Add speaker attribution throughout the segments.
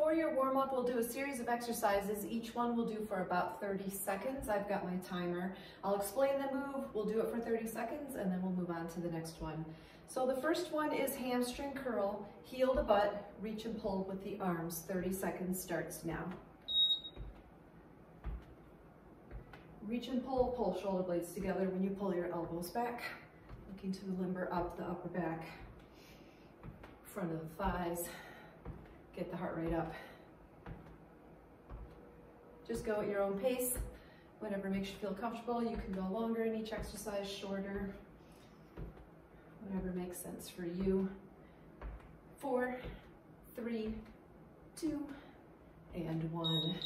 Speaker 1: For your warm up, we'll do a series of exercises. Each one will do for about 30 seconds. I've got my timer. I'll explain the move, we'll do it for 30 seconds, and then we'll move on to the next one. So the first one is hamstring curl, heel to butt, reach and pull with the arms. 30 seconds starts now. Reach and pull, pull shoulder blades together when you pull your elbows back. Looking to limber up the upper back, front of the thighs, get the heart rate up. Just go at your own pace. Whatever makes you feel comfortable. You can go longer in each exercise, shorter, whatever makes sense for you. Four, three, two, and one.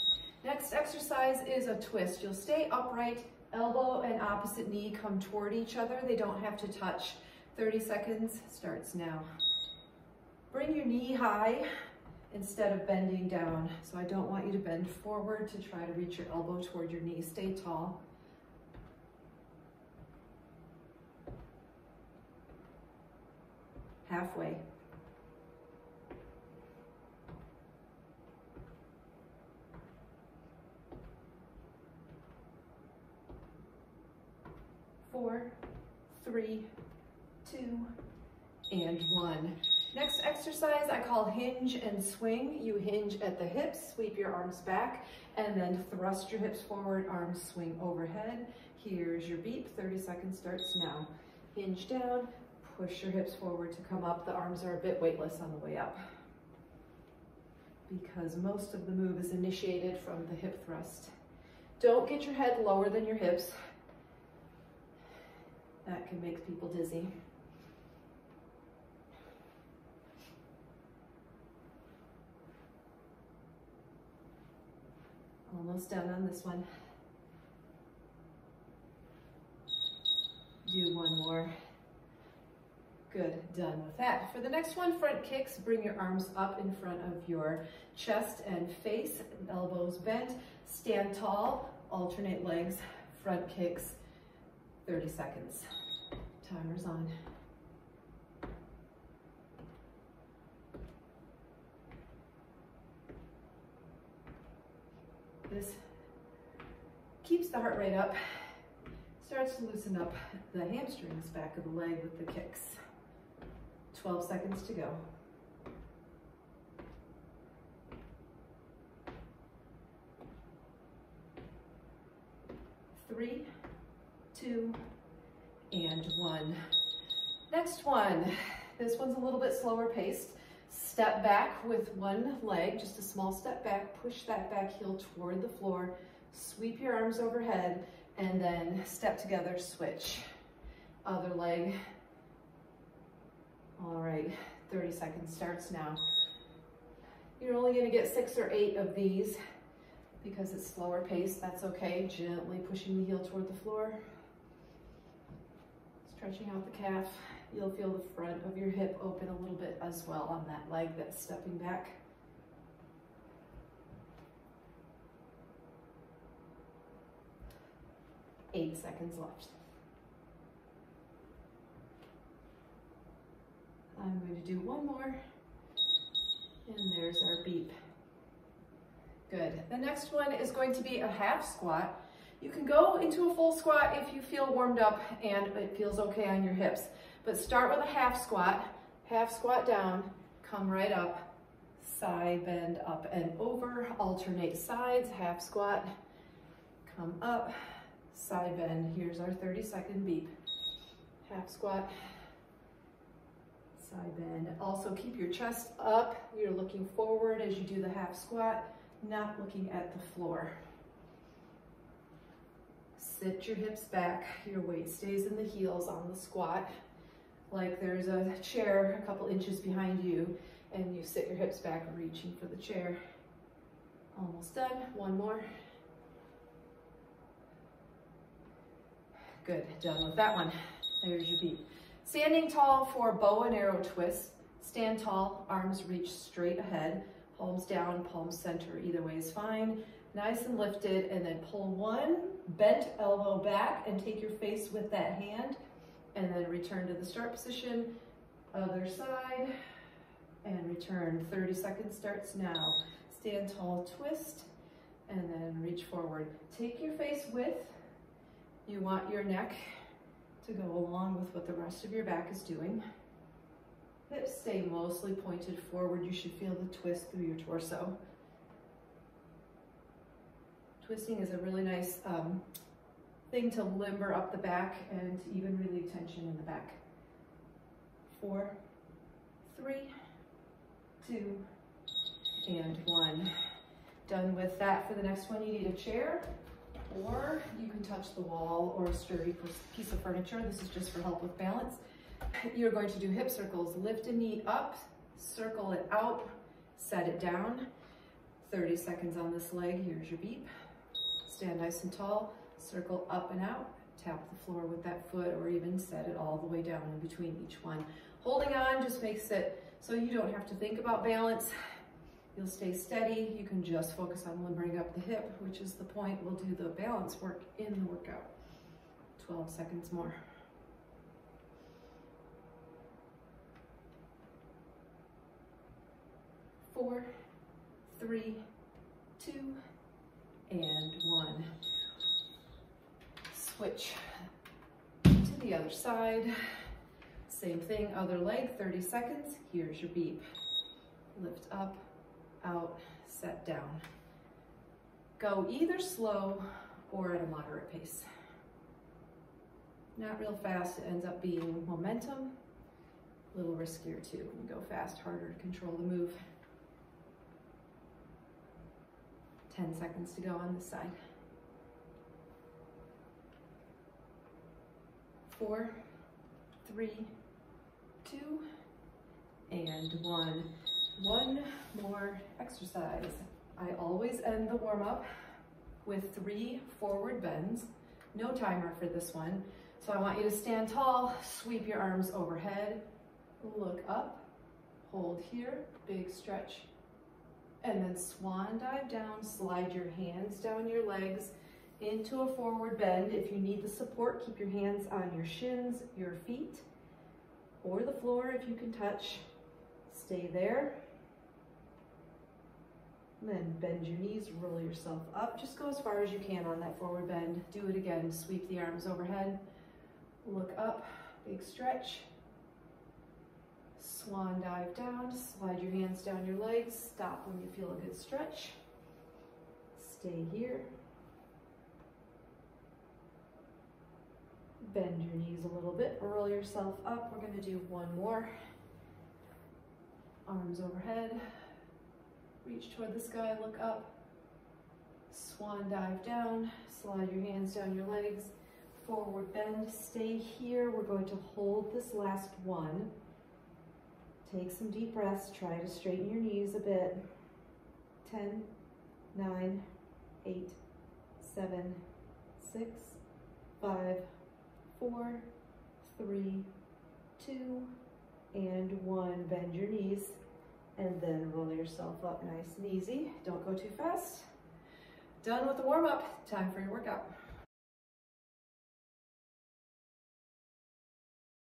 Speaker 1: Next exercise is a twist. You'll stay upright, elbow and opposite knee come toward each other. They don't have to touch. 30 seconds starts now. Bring your knee high, instead of bending down. So I don't want you to bend forward to try to reach your elbow toward your knee. Stay tall. Halfway. Four, three, two, and one. Next exercise I call hinge and swing. You hinge at the hips, sweep your arms back, and then thrust your hips forward, arms swing overhead. Here's your beep, 30 seconds starts now. Hinge down, push your hips forward to come up. The arms are a bit weightless on the way up because most of the move is initiated from the hip thrust. Don't get your head lower than your hips. That can make people dizzy. Almost done on this one. Do one more. Good, done with that. For the next one, front kicks, bring your arms up in front of your chest and face, elbows bent, stand tall, alternate legs, front kicks, 30 seconds. Timer's on. This keeps the heart rate up, starts to loosen up the hamstrings back of the leg with the kicks. 12 seconds to go. Three, two, and one. Next one. This one's a little bit slower paced. Step back with one leg, just a small step back, push that back heel toward the floor, sweep your arms overhead, and then step together, switch. Other leg. All right, 30 seconds starts now. You're only gonna get six or eight of these because it's slower pace, that's okay. Gently pushing the heel toward the floor. Stretching out the calf. You'll feel the front of your hip open a little bit as well on that leg that's stepping back. Eight seconds left. I'm going to do one more. And there's our beep. Good. The next one is going to be a half squat. You can go into a full squat if you feel warmed up and it feels okay on your hips. But start with a half squat, half squat down, come right up, side bend up and over, alternate sides, half squat, come up, side bend. Here's our 30 second beep. Half squat, side bend. Also keep your chest up. You're looking forward as you do the half squat, not looking at the floor. Sit your hips back. Your weight stays in the heels on the squat like there's a chair a couple inches behind you and you sit your hips back reaching for the chair. Almost done, one more. Good, done with that one. There's your beat. Standing tall for bow and arrow twist. Stand tall, arms reach straight ahead, palms down, palms center, either way is fine. Nice and lifted, and then pull one, bent elbow back, and take your face with that hand and then return to the start position, other side, and return. 30 seconds starts now. stand tall, twist, and then reach forward. Take your face width. You want your neck to go along with what the rest of your back is doing. Hips stay mostly pointed forward. You should feel the twist through your torso. Twisting is a really nice um, thing to limber up the back and to even relieve tension in the back. Four, three, two, and one. Done with that. For the next one, you need a chair or you can touch the wall or a sturdy piece of furniture. This is just for help with balance. You're going to do hip circles. Lift a knee up, circle it out, set it down. 30 seconds on this leg. Here's your beep. Stand nice and tall, circle up and out, tap the floor with that foot or even set it all the way down in between each one. Holding on just makes it so you don't have to think about balance. You'll stay steady. You can just focus on limbering up the hip, which is the point. We'll do the balance work in the workout. 12 seconds more. Four, three, two, and one. Switch to the other side. Same thing, other leg, 30 seconds. Here's your beep. Lift up, out, set down. Go either slow or at a moderate pace. Not real fast, it ends up being momentum. A little riskier too. When you go fast, harder to control the move. 10 seconds to go on this side. Four, three, two, and one. One more exercise. I always end the warm up with three forward bends. No timer for this one. So I want you to stand tall, sweep your arms overhead, look up, hold here, big stretch, and then swan dive down, slide your hands down your legs into a forward bend. If you need the support, keep your hands on your shins, your feet, or the floor if you can touch. Stay there. Then bend your knees, roll yourself up. Just go as far as you can on that forward bend. Do it again. Sweep the arms overhead. Look up, big stretch. Swan dive down, slide your hands down your legs. Stop when you feel a good stretch. Stay here. Bend your knees a little bit, roll yourself up. We're gonna do one more. Arms overhead, reach toward the sky, look up. Swan dive down, slide your hands down your legs. Forward bend, stay here. We're going to hold this last one. Take some deep breaths, try to straighten your knees a bit. 10, 9, 8, 7, 6, 5, four, three, two, and one. Bend your knees and then roll yourself up nice and easy. Don't go too fast. Done with the warm up. Time for your workout.